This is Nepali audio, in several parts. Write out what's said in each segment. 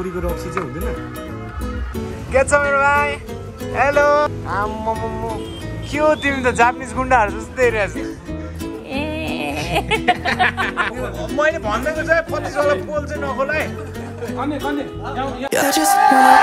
चौरीको रक्सी चाहिँ हुँदैन के छ मेरो भाइ हेलो आम्मा के हो तिमी त जापानिज गुन्डाहरू जस्तै रहेछ मैले भन्दैको चाहिँ पच्चिसवटा पोल चाहिँ नखोला है I just wanna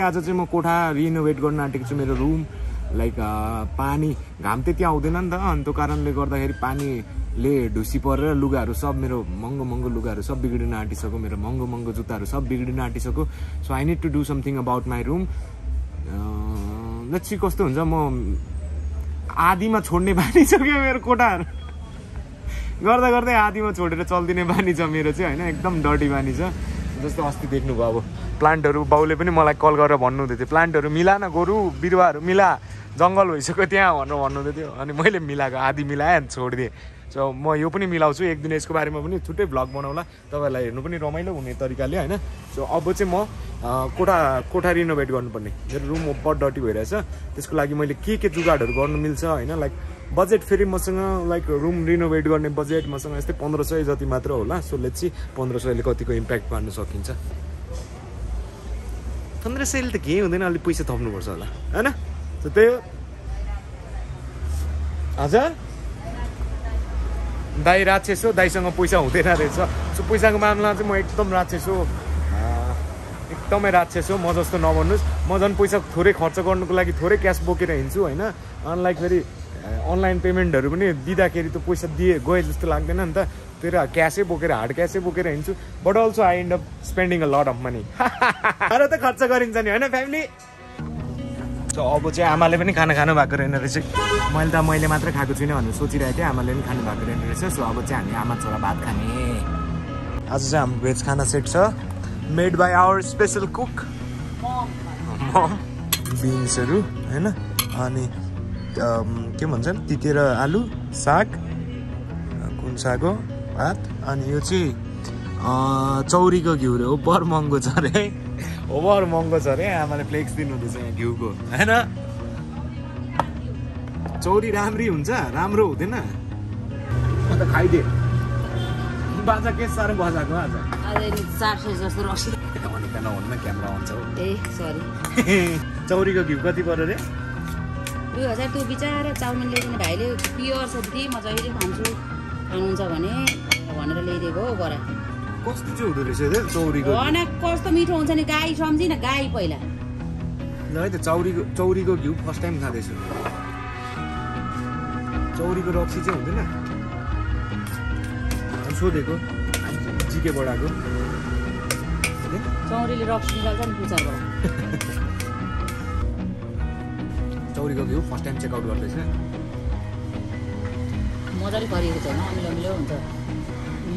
आज चाहिँ म कोठा रिनोभेट गर्न आँटेको छु मेरो रुम लाइक पानी घाम त्यति आउँदैन नि त। अनि त्यो कारणले गर्दाखेरि पानीले ढुसी परेर लुगाहरू सब मेरो महँगो महँगो लुगाहरू सब बिग्रिन आँटिसक्यो। मेरो महँगो महँगो जुत्ताहरू सब बिग्रिन आँटिसक्यो। So I need to do something about my room लच्छी कस्तो हुन्छ। म आधीमा छोड्ने बानी छ क्या मेरो कोठाहरू? गर्दा गर्दै आधीमा छोडेर चल्दिने बानी छ मेरो चाहिँ होइन? एकदम डर्टी बानी छ। जस्तो अस्ति देख्नुभयो अब। प्लान्टहरू बाउले पनि मलाई कल गरेर भन्नुहुँदै थियो। प्लान्टहरू मिला न गोरु बिरुवाहरू मिला। जङ्गल भइसक्यो त्यहाँ भनेर भन्नुहुँदै थियो। अनि मैले मिलाएको आधी मिलाएँ अनि छोडिदिएँ। सो म यो पनि मिलाउँछु एक दिन यसको बारेमा पनि छुट्टै भ्लग बनाउला। तपाईँहरूलाई हेर्नु पनि रमाइलो हुने तरिकाले होइन? सो अब चाहिँ म कोठा कोठा रिनोभेट गर्नुपर्ने। मेरो रुम बड डटी भइरहेछ। त्यसको लागि मैले के के जुगाडहरू गर्नु मिल्छ होइन? लाइक बजेट फेरि मसँग लाइक रुम रिनोभेट गर्ने बजेट मसँग यस्तै पन्ध्र सय जति मात्र होला। सो लेट्स पन्ध्र सयले कतिको इम्प्याक्ट पार्न सकिन्छ। पन्ध्र सयले त केही हुँदैन अलिक पैसा थप्नुपर्छ होला होइन? सो त्यही हो हजुर दाई राक्षस दाईसँग पैसा हुँदैन रहेछ सो पैसाको मामलामा चाहिँ म एकदम राक्षस एकदमै राक्षस हो म जस्तो नभन्नुहोस् म झन् पैसा थोरै खर्च गर्नुको लागि थोरै क्यास बोकेर हिँड्छु होइन अनलाइक फेरि अनलाइन पेमेन्टहरू पनि दिँदाखेरि त पैसा दिए गए जस्तो लाग्दैन नि त त्यही क्यासै बोकेर हार्ड क्यासै बोकेर हिँड्छु but also I end up spending a lot of money अरू त खर्च गरिन्छ नि होइन फ्यामिली सो अब चाहिँ आमाले पनि खाना खानु भएको रहेन रहेछ। मैले त मैले मात्र खाएको छुइनँ भनेर सोचिरहेको थिएँ आमाले पनि खानु भएको रहेन रहेछ। सो अब चाहिँ हामी आमा छोरा भात खाने। आज चाहिँ हाम्रो भेज खाना सेट छ। Made by our special cook. बिन्सहरू होइन? अनि के भन्छन्? तितेर आलु साग कुन साग हो? भात। अनि यो चाहिँ चौरीको घिउ रे ओभर महँगो छ अरे ओभर महँगो छ अरे आमाले फ्लेक्स दिनुहुँदैछ यहाँ घिउको। होइन? चौरी राम्री हुन्छ राम्रो हुँदैन। अन्त खाइदिए। बाजा के साह्रो बजाएको आज? आज चार सय जस्तो क्यामेरा आउँछ हौ। ए सरी चौरीको घिउ कति पऱ्यो अरे दुई हजार त्यो बिचरा चाउमिन ल्याइदिने भाइले प्योर छ दिदी म जहिले खान्छु। खानुहुन्छ भने भनेर ल्याइदिएको हो बरा। कस्तो चाहिँ हुँदो रहेछ चौरीको? कस्तो मिठो हुन्छ नि गाई सम्झिन गाई पहिला। ल है त चौरीको चौरीको घिउ फर्स्ट टाइम खाँदैछु। चौरीको रक्सी चाहिँ हुँदैन। सोधेको जिके बडाको। चौरीले रक्सी निकाल्छ नि पुचारबाट चौरीको घिउ फर्स्ट टाइम चेकआउट गर्दैछ। मजाले खरिएको छैन अमिलो अमिलो हुन्छ।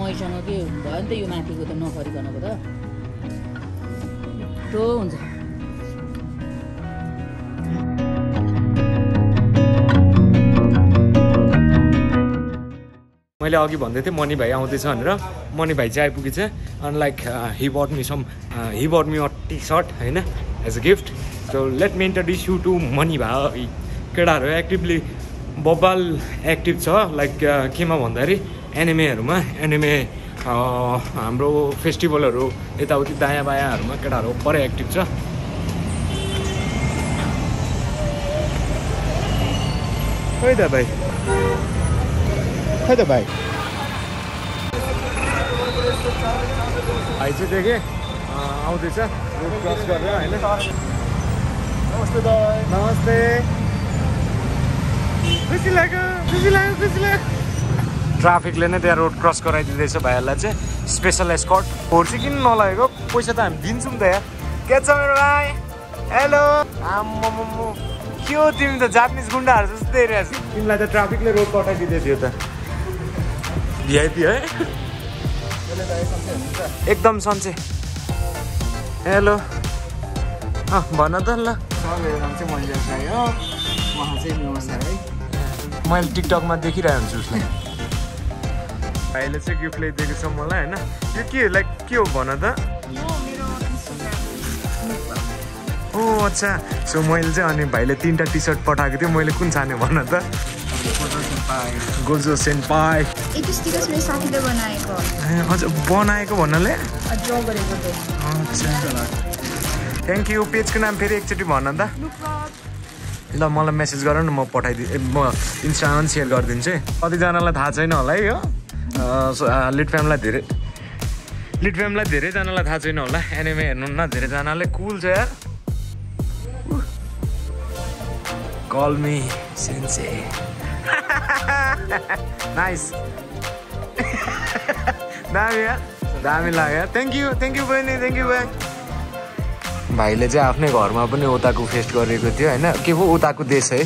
मैसँग के भयो नि त यो माथिको त नखरिकनको त। टो हुन्छ। मैले अघि भन्दै थिएँ मनी भाइ आउँदैछ भनेर। मनी भाइ चाहिँ आइपुगेछ। अनि like he bought me some he bought me a T shirt होइन? As a gift so let me introduce you to Mani भाइ केटाहरू एक्टिभली बब्बाल एक्टिभ छ। लाइक केमा भन्दाखेरि एनिमेहरूमा एनिमे हाम्रो फेस्टिभलहरू यताउति दायाँ बायाँहरूमा केटाहरू परै एक्टिभ छ। खै त भाइ। खै त भाइ। भाइ चाहिँ देखेँ आउँदैछ। रोड क्रस गरेर होइन? नमस्ते। खुसी लाग्यो खुसी लाग्यो खुसी लाग्यो। ट्राफिकले नै त्यहाँ रोड क्रस गराइदिँदैछ भाइहरूलाई चाहिँ। स्पेसल एस्कट फोर चाहिँ किन नलगेको? पैसा त हामी दिन्छौँ त यहाँ। के छ मेरो भाइ हेलो आम्मामाम्मु के हो तिमी त? जापानिज गुन्डाहरू जस्तै रहेछ तिमीलाई त ट्राफिकले रोड कटाइदिँदै थियो त। भिआइपी है? एकदम सन्चै। हेलो अँ भन त ल। मैले टिकटकमा देखिरहेको हुन्छु उसलाई। भाइले चाहिँ गिफ्ट ल्याइदिएको छ मलाई होइन? यो के लाइक के हो भन त? ओ अच्छा। सो मैले चाहिँ अनि भाइले तिनवटा टी सर्ट पठाएको थियो। मैले कुन छाने भन त? गोजो सेन्पाई यति स्टिकर्स मेरो साथीले बनाएको। ए, हजुर बनाएको भन्नाले? थ्याङ्क यू पेजको नाम फेरि एकचोटि भन त। ल मलाई मेसेज गर न म पठाइदिए म इन्स्टामा सेयर गरिदिन्छु। है कतिजनालाई थाहा छैन होला है यो? अँ, सो, अँ, लिट फ्यामलाई धेरै लिट फ्यामलाई धेरैजनालाई थाहा छैन होला। एनिमे हेर्नुहुन्न धेरैजनाले कुल छ यार। कल मी सेन्से नाइस दामी यार दामी लाग्यो थ्याङ्क यू थ्याङ्क यू बहिनी थ्याङ्क यू भाइ भाइले चाहिँ आफ्नै घरमा पनि ओताको फेस्ट गरेको थियो होइन? के पो ओताको देश है?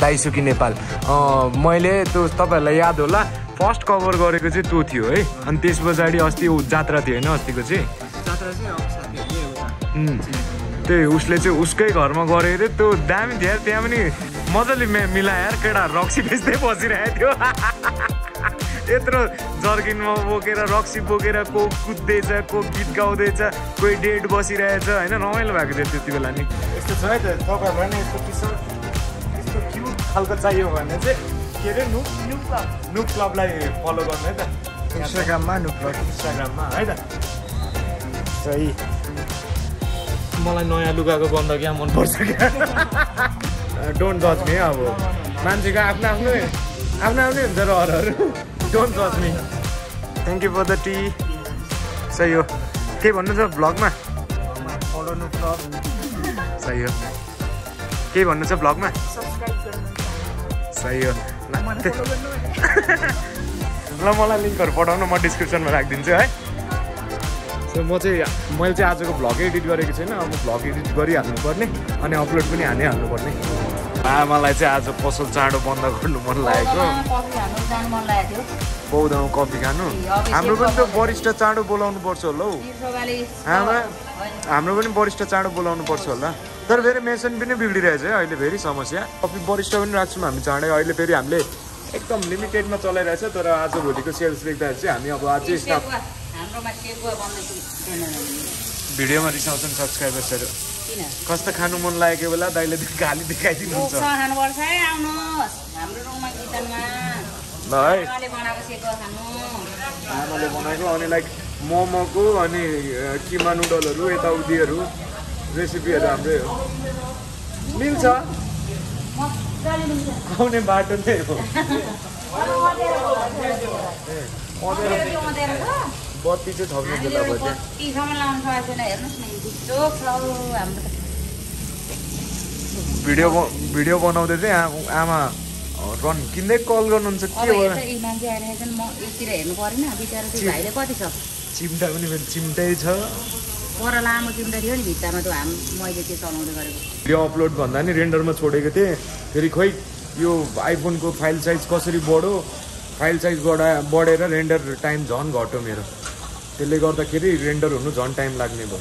दाइसुकी नेपाल। अँ, मैले त्यो तपाईँहरूलाई याद होला फर्स्ट कभर गरेको चाहिँ त्यो थियो है। अनि त्यस पछाडि अस्ति ऊ जात्रा थियो होइन अस्तिको चाहिँ? त्यही उसले चाहिँ उसकै घरमा गरेको थियो। त्यो दामी थियो यार, त्यहाँ पनि मजाले मे मिलाएर केटा रक्सी बेच्दै बसिरहेको थियो। यत्रो जर्किनमा बोकेर रक्सी बोकेर को कुद्दैछ को गीत गाउँदैछ कोही डेट बसिरहेछ होइन? रमाइलो भएको थियो त्यति बेला नि। यस्तो छ है त खालको चाहियो भने चाहिँ के अरे नुप नुप क्लब नुप क्लबलाई फलो गर्नु है त। इन्स्टाग्राममा नुप क्लब। इन्स्टाग्राममा है त? सही। मलाई नयाँ लुगाको बन्द क्या मनपर्छ क्या? डोन्ट जज मी अब। मान्छेको आफ्नो आफ्नो आफ्नो आफ्नै हुन्छ रहरहरू। डोन्ट जज me thank you for the tea सही हो। के भन्नु छ भ्लगमा सही हो। केही भन्नु छ भ्लगमा हो ल, मलाई लिङ्कहरू पठाउनु म डिस्क्रिप्सनमा राखिदिन्छु है। सो म चाहिँ मैले चाहिँ आजको भ्लग एडिट गरेको छैन अब भ्लग एडिट गरिहाल्नु पर्ने अनि अपलोड पनि हानिहाल्नु पर्ने आमालाई चाहिँ आज पसल चाँडो बन्द गर्नु मन लागेको। बौदामा कफी खानु? हाम्रो पनि त वरिष्ठ चाँडो बोलाउनु पर्छ होला हौ। आमा हाम्रो पनि वरिष्ठ चाँडो बोलाउनु पर्छ होला। तर फेरि मेसन पनि बिग्रिरहेछ है अहिले फेरि समस्या। कफी वरिष्ठ पनि राख्छौँ हामी चाँडै अहिले फेरि हामीले एकदम लिमिटेडमा चलाइरहेछ तर आज भोलिको सेल्स देख्दाखेरि चाहिँ हामी अब अझै स्टाफ भिडियोमा रिसाउँछन् सब्सक्राइबर्सहरू। किन? कस्तो खानु मन लागेको बेला दाइले गाली देखाइदिनुहुन्छ। ल है। आमाले बनाएको अनि लाइक मोमोको अनि किमा नुडलहरू यताउतिहरू। रेसिपीहरू हाम्रै हो। मिल्छ। आउने बाटो नै हो। बत्ती चाहिँ थप्नु बेला हौ। भिडियो भिडियो बनाउँदै चाहिँ आमा रन किन्दै कल गर्नुहुन्छ। के छ चिम्टा पनि चिम्टै छ। पर लामो नि भित्तामा त्यो हाम मैले त्यो चलाउँदै गरेको। भिडियो अपलोड भन्दा नि रेन्डरमा छोडेको थिएँ। फेरि खोइ यो आइफोनको फाइल साइज कसरी बढ्यो? फाइल साइज बढा बढेर रेन्डर टाइम झन् घट्यो मेरो। त्यसले गर्दाखेरि रेन्डर हुनु झन् टाइम लाग्ने भयो।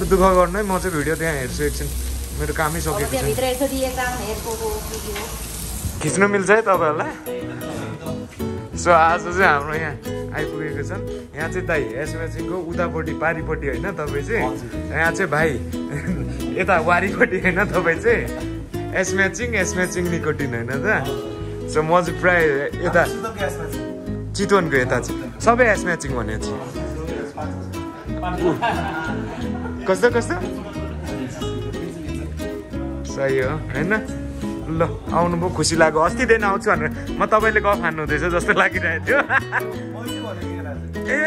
लु दुःख गर्नु है म चाहिँ भिडियो त्यहाँ हेर्छु एकछिन। मेरो कामै सकेको छ खिच्नु मिल्छ है तपाईँहरूलाई? सो आज चाहिँ हाम्रो यहाँ आइपुगेको छन्। यहाँ चाहिँ दाइ एसएमएसिङको उतापट्टि पारिपट्टि होइन तपाईँ चाहिँ? यहाँ चाहिँ भाइ यता वारिपट्टि होइन तपाईँ चाहिँ? एसम्याचिङ एसम्याचिङ निकोटिन होइन त? सो म चाहिँ प्राय यता चितवनको यता चाहिँ। सबै एसम्याचिङ भनेको छु। कस्तो कस्तो? सही हो होइन? ल आउनुभयो खुसी लाग्यो। अस्तिदेखि आउँछु भनेर म तपाईँले गफ हान्नु हुँदैछ जस्तो लागिरहेको थियो। ए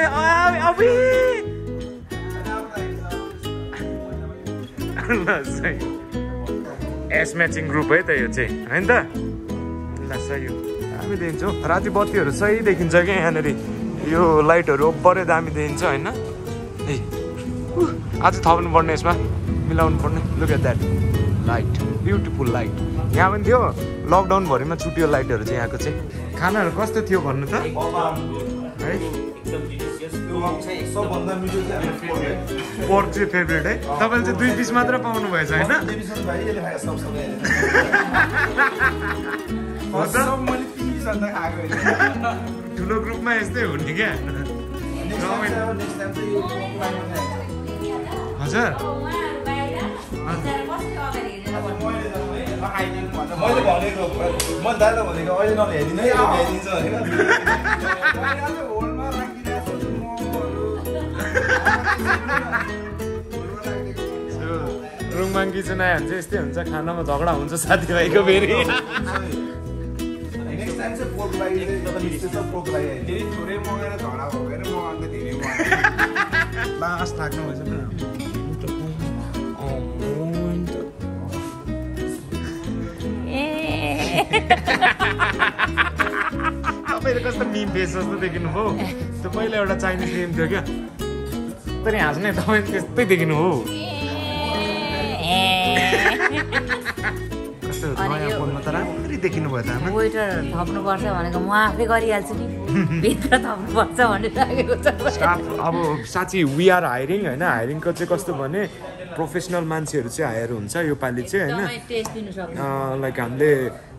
एस म्याचिङ ग्रुप है त यो चाहिँ होइन त? ल सही हो। दामी देखिन्छ हौ। राति बत्तीहरू सही देखिन्छ क्या यहाँनिर। यो लाइटहरू ओभरै दामी देखिन्छ होइन? ए अझै थप्नु पर्ने यसमा। मिलाउनु पर्ने look at that light beautiful light यहाँ पनि थियो लकडाउनभरिमा छुट्यो लाइटहरू चाहिँ यहाँको चाहिँ। खानाहरू कस्तो थियो भन्नु त? है। पोर्क चाहिँ फेभरेट है? तपाईँले चाहिँ दुई पिस मात्र पाउनु भएछ होइन। ठुलो ग्रुपमा यस्तै हुने क्या? हजुर। मैले भनेको दादा भनेको अहिले नल्याइदिनु है अब ल्याइदिन्छ भनेर होलमा राखिदिरहेको छु म रुङमाङ किचन आयो भने चाहिँ यस्तै हुन्छ खानामा झगडा हुन्छ साथीभाइको फेरि। नेक्स्ट टाइम चाहिँ तपाईँले कस्तो मिम फेस जस्तो देखिनु हो त्यो पहिला एउटा चाइनिज नेम थियो क्या। तर हाँस्ने तपाईँ त्यस्तै देखिनु हो कस्तो अनि नयाँ यो- फोनमा त राम्ररी देखिनु भयो त आमा वेटर थप्नुपर्छ भनेको म आफै गरिहाल्छु नि। भित्र थप्नुपर्छ भन्ने लागेको छ। स्टाफ अब साँच्ची वी आर हायरिङ होइन? हायरिङको चाहिँ कस्तो भने प्रोफेसनल मान्छेहरू चाहिँ हायर हुन्छ योपालि चाहिँ होइन? लाइक हामीले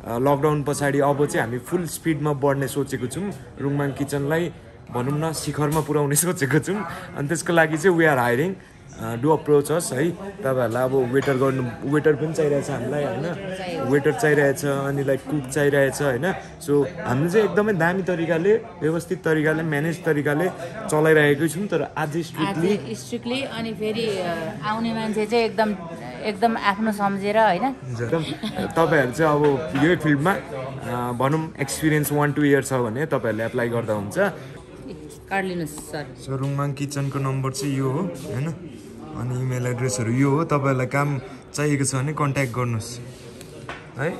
लकडाउन पछाडि अब चाहिँ हामी फुल स्पिडमा बढ्ने सोचेको छौँ। रुङमाङ किचनलाई भनौँ न शिखरमा पुर्याउने सोचेको छौँ। अनि त्यसको लागि चाहिँ we are hiring do approach us है। तपाईँहरूलाई अब वेटर गर्नु वेटर पनि चाहिरहेछ हामीलाई होइन? वेटर चाहिरहेछ अनि लाइक कुक चाहिरहेछ होइन? सो हामीले चाहिँ एकदमै दामी तरिकाले व्यवस्थित तरिकाले म्यानेज तरिकाले चलाइरहेकै छौँ तर आज स्ट्रिक्टली आज स्ट्रिक्टली अनि फेरि आउने मान्छे चाहिँ एकदम एकदम आफ्नो सम्झेर होइन? एकदम। तपाईँहरू चाहिँ अब यही फिल्डमा भनौँ एक्सपिरियन्स वान टू इयर छ भने तपाईँहरूले एप्लाई गर्दा हुन्छ। सर रुङमाङ किचनको नम्बर चाहिँ यो हो होइन? अनि इमेल एड्रेसहरू यो हो तपाईँहरूलाई काम चाहिएको छ भने कन्ट्याक्ट गर्नुहोस्। है?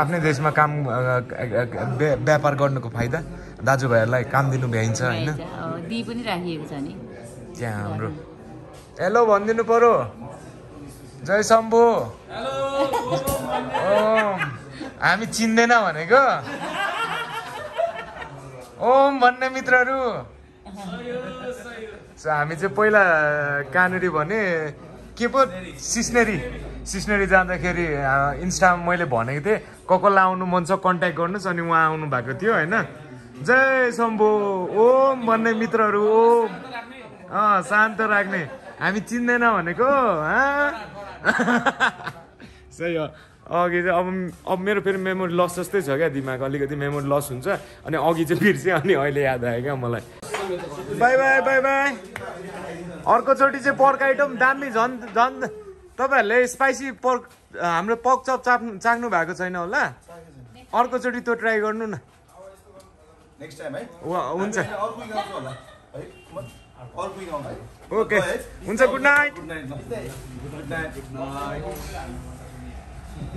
आफ्नै देशमा काम व्यापार गर्नुको फाइदा दाजुभाइहरूलाई काम दिनु भ्याइन्छ होइन? अब दिइ पनि राखिएको छ नि। त्यहाँ हाम्रो। हेलो भनिदिनु पर्यो। जय शम्भु। ओम हामी चिन्दैन भनेको। ओम भन्ने मित्रहरू। सो हामी चाहिँ पहिला कहाँनिर भने के पो? सिस्नेरी। सिस्नेरी जाँदाखेरि इन्स्टामा मैले भनेको थिएँ को कसलाई आउनु मन छ कन्ट्याक्ट गर्नुहोस् अनि उहाँ आउनु भएको थियो होइन? जय शम्भु। ओम भन्ने मित्रहरू ओम। अँ शान्त राख्ने। हामी चिन्दैन भनेको? सही हो। अघि चाहिँ अब अब मेरो फेरि मेमोरी लस जस्तै छ क्या दिमाग अलिकति मेमोरी लस हुन्छ। अनि अघि चाहिँ बिर्सेँ अनि अहिले याद आयो क्या मलाई। Bye bye bye bye. अर्कोचोटि चाहिँ पर्क आइटम दामी झन् झन् तपाईँहरूले स्पाइसी पर्क हाम्रो पर्क चप चाप्नु चाख्नु भएको छैन होला। अर्कोचोटि त्यो ट्राई गर्नु न। हुन्छ। ओके हुन्छ गुड नाइट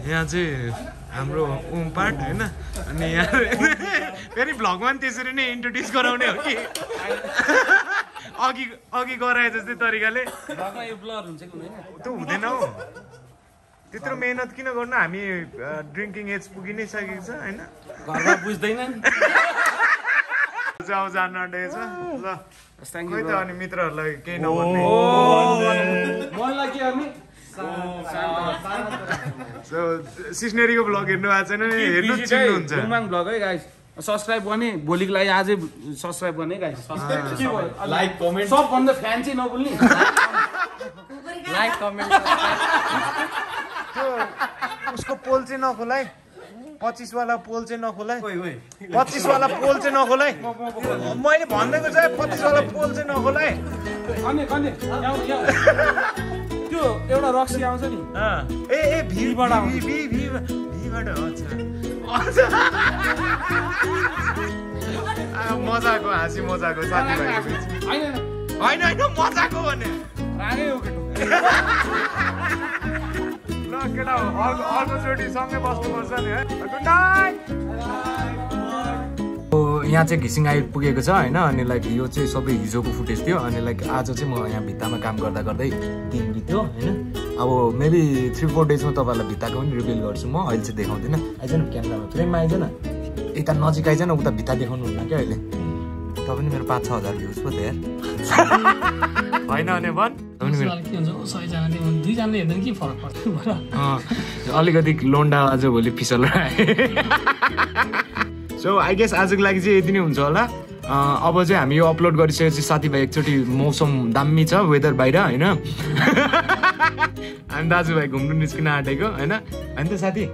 यहाँ चाहिँ हाम्रो ओम पार्ट होइन? अनि यहाँ फेरि भ्लगमा पनि त्यसरी नै इन्ट्रोड्युस गराउने हो कि? अघि अघि गराए जस्तै तरिकाले। घरमा यो ब्लर हुन्छ कि हुँदैन? त्यो हुँदैन हौ। त्यत्रो मेहनत किन गर्नु? हामी ड्रिङ्किङ एज पुगि नै सकेको छ होइन? घरमा बुझ्दैनन् अब जानु आँटेको छ। ल। अनि मित्रहरूलाई केही नभन्ने। मलाई के गर्ने? सो सिस्नेरीको भ्लग हेर्नु भएको छैन हेर्नु चिन्नुहुन्छ। गुलमाङ ब्लग है गाइस सब्सक्राइब गर्ने भोलिको लागि आजै सब्सक्राइब गर्ने गाइस लाइक कमेन्ट सबभन्दा फ्यान चाहिँ नभुल्ने लाइक कमेन्ट उसको पोल चाहिँ नखोलाइ। पच्चिसवाला पोल चाहिँ नखोलाइ। पच्चिसवाला पोल चाहिँ नखोलाइ। मैले भनिदिएको चाहिँ पच्चिसवाला पोल चाहिँ यहाँ यहाँ त्यो एउटा रक्सी आउँछ नि। ए ए भीबाट भी भी भी भीबाट हो, अच्छा आ, मजाको हाँसी मजाको साथीभाइको बिच। होइन होइन। होइन मजाको भने। रागै हो केटो ल केटा अर्को अर्कोचोटि सँगै बस्नुपर्छ नि है। Good night. यहाँ चाहिँ घिसिङ आइपुगेको छ होइन? अनि लाइक यो चाहिँ सबै हिजोको फुटेज थियो। अनि लाइक आज चाहिँ म यहाँ भित्तामा काम गर्दा गर्दै दिन बित्यो होइन? अब मेबी थ्री फोर डेजमा तपाईँहरूलाई भित्ताको पनि रिभिल गर्छु। म अहिले चाहिँ देखाउँदिनँ। आइज न क्यामेरामा फ्रेममा आइज न यता नजिक आइज न उता भित्ता देखाउनु हुन्न क्या अहिले? त पनि मेरो पाँच छ हजार भ्युज पो थियो यार। होइन भने। भन्। अलिकति लोन्डा आज भोलि फिसल सो आई गेस आजको लागि चाहिँ यति नै हुन्छ होला। अब चाहिँ हामी यो अपलोड गरिसकेपछि साथीभाइ एकचोटि मौसम दामी छ वेदर बाहिर होइन? हामी दाजुभाइ घुम्नु निस्किन आँटेको होइन? होइन त साथी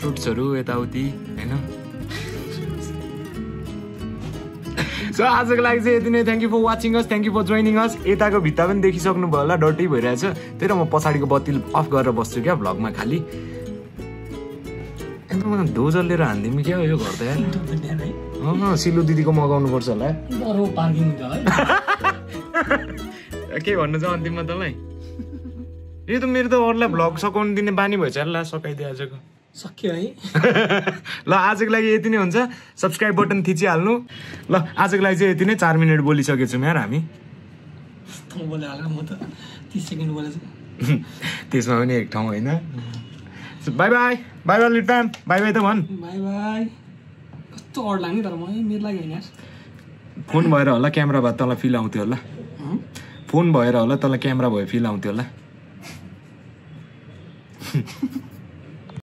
सुट्सहरू यताउति होइन? सो आजको लागि चाहिँ यति नै। Thank you for watching us thank you for joining us यताको भित्ता पनि देखिसक्नु भयो होला डटी भइरहेछ। त्यही त म पछाडिको बत्ती अफ गरेर बस्छु क्या भ्लगमा खालि। अन्त म डोजर लिएर हानिदिउँ क्या यो घर त सिलु दिदीको मगाउनु पर्छ होला के भन्नु छ अन्तिममा तँलाई? यो त मेरो त अरूलाई भ्लग सघाउनु दिने बानी भएछ ल सकाइदियो आजको। सक्यो है। ल आजको लागि यति नै हुन्छ। सब्सक्राइब बटन थिचिहाल्नु। ल आजको लागि चाहिँ यति नै। चार मिनट बोलिसकेछौँ यार हामी। म त तिस सेकेन्ड त्यसमा पनि एक ठाउँ होइन। बाई बाई बाई बाई लिट बाई बाई त भन् बाई बाई कस्तो अड लाग्ने तर म मेरो लागि होइन फोन भएर होला क्यामेरा भए तँलाई फिल आउँथ्यो होला। फोन भएर होला तँलाई क्यामेरा भयो फिल आउँथ्यो होला।